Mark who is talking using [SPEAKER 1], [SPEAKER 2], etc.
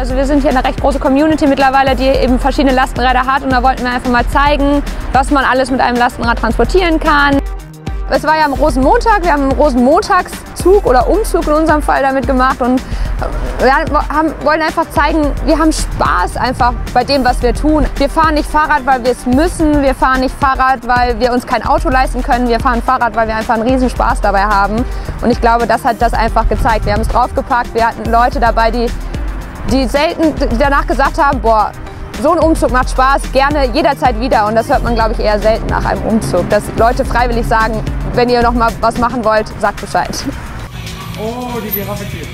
[SPEAKER 1] Also wir sind hier eine recht große Community mittlerweile, die eben verschiedene Lastenräder hat. Und da wollten wir einfach mal zeigen, was man alles mit einem Lastenrad transportieren kann. Es war ja am Rosenmontag, wir haben einen Rosenmontagszug oder Umzug in unserem Fall damit gemacht. Und wir haben, wollen einfach zeigen, wir haben Spaß einfach bei dem, was wir tun. Wir fahren nicht Fahrrad, weil wir es müssen, wir fahren nicht Fahrrad, weil wir uns kein Auto leisten können, wir fahren Fahrrad, weil wir einfach einen riesen Spaß dabei haben. Und ich glaube, das hat das einfach gezeigt. Wir haben es draufgepackt, wir hatten Leute dabei, die, die selten die danach gesagt haben, boah, so ein Umzug macht Spaß, gerne jederzeit wieder. Und das hört man, glaube ich, eher selten nach einem Umzug. Dass Leute freiwillig sagen, wenn ihr noch mal was machen wollt, sagt Bescheid.
[SPEAKER 2] Oh, die Giraffe hier.